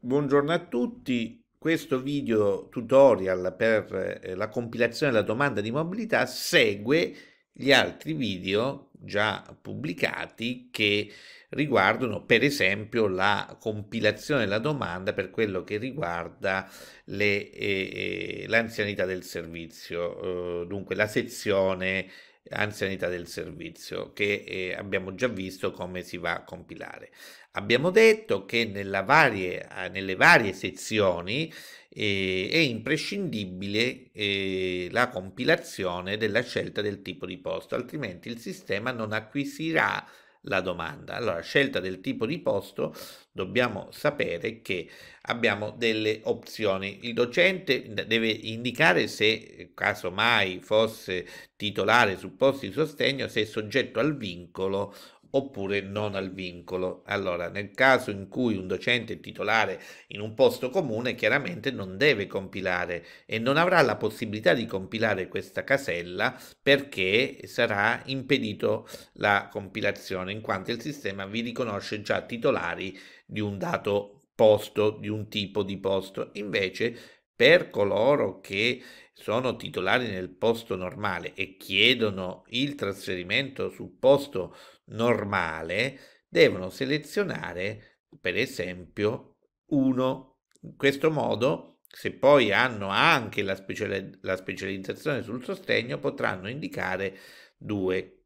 Buongiorno a tutti, questo video tutorial per eh, la compilazione della domanda di mobilità segue gli altri video già pubblicati che riguardano per esempio la compilazione della domanda per quello che riguarda eh, eh l'anzianità del servizio, eh, dunque la sezione anzianità del servizio che eh, abbiamo già visto come si va a compilare. Abbiamo detto che varie, nelle varie sezioni eh, è imprescindibile eh, la compilazione della scelta del tipo di posto, altrimenti il sistema non acquisirà la domanda. Allora, scelta del tipo di posto, dobbiamo sapere che abbiamo delle opzioni. Il docente deve indicare se, caso mai fosse titolare su posti di sostegno, se è soggetto al vincolo oppure non al vincolo. Allora, nel caso in cui un docente è titolare in un posto comune, chiaramente non deve compilare e non avrà la possibilità di compilare questa casella perché sarà impedito la compilazione, in quanto il sistema vi riconosce già titolari di un dato posto, di un tipo di posto. Invece, per coloro che sono titolari nel posto normale e chiedono il trasferimento sul posto normale, devono selezionare per esempio uno. In questo modo, se poi hanno anche la, speciali- la specializzazione sul sostegno, potranno indicare due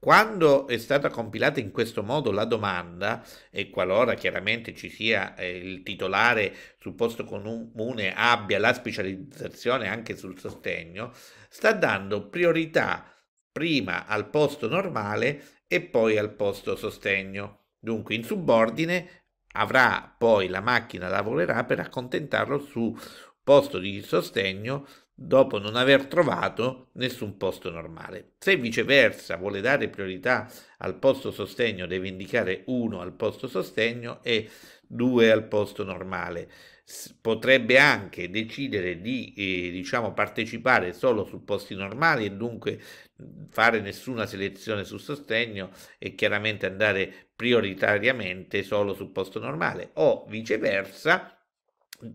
quando è stata compilata in questo modo la domanda, e qualora chiaramente ci sia eh, il titolare sul posto comune abbia la specializzazione anche sul sostegno, sta dando priorità prima al posto normale e poi al posto sostegno. Dunque in subordine avrà poi la macchina lavorerà per accontentarlo su posto di sostegno dopo non aver trovato nessun posto normale. Se viceversa vuole dare priorità al posto sostegno, deve indicare 1 al posto sostegno e 2 al posto normale. Potrebbe anche decidere di eh, diciamo, partecipare solo su posti normali e dunque fare nessuna selezione sul sostegno e chiaramente andare prioritariamente solo sul posto normale o viceversa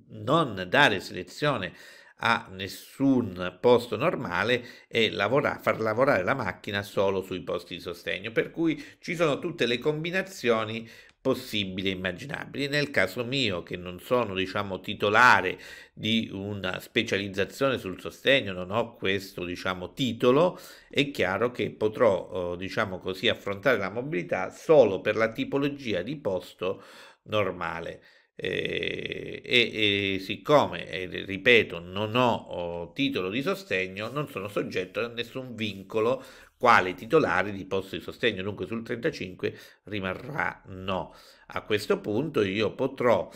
non dare selezione a nessun posto normale e lavora, far lavorare la macchina solo sui posti di sostegno, per cui ci sono tutte le combinazioni possibili e immaginabili. Nel caso mio, che non sono, diciamo, titolare di una specializzazione sul sostegno, non ho questo, diciamo, titolo, è chiaro che potrò, eh, diciamo così, affrontare la mobilità solo per la tipologia di posto normale. Eh, e, e, siccome, eh, ripeto, non ho, ho, titolo di sostegno, non sono soggetto a nessun vincolo quale titolare di posto di sostegno, dunque sul 35 rimarrà no. A questo punto io potrò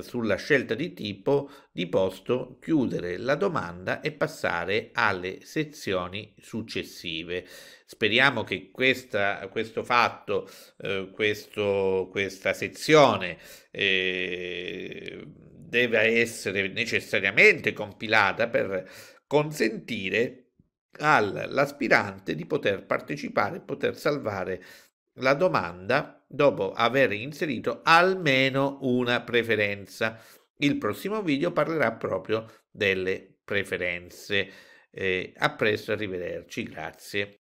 sulla scelta di tipo di posto chiudere la domanda e passare alle sezioni successive. Speriamo che questa, questo fatto, eh, questo, questa sezione eh, deve essere necessariamente compilata per consentire all'aspirante di poter partecipare, poter salvare la domanda dopo aver inserito almeno una preferenza. Il prossimo video parlerà proprio delle preferenze. Eh, a presto, arrivederci, grazie.